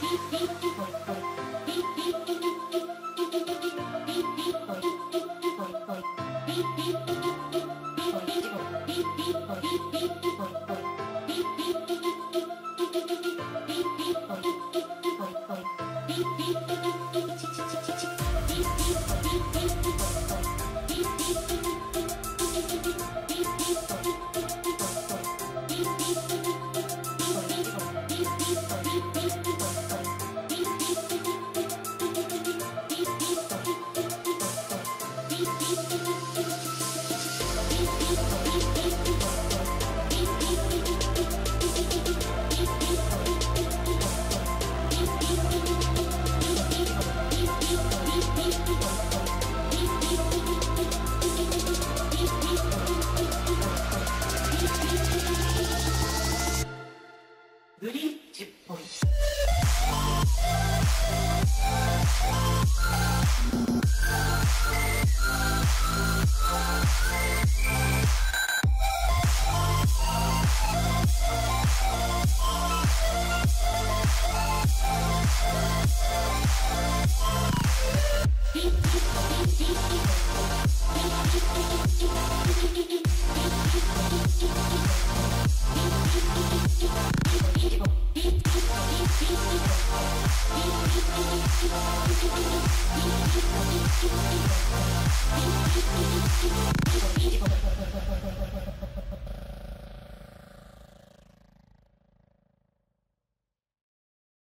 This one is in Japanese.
Beep, beep, beep. ブリッジっぽい。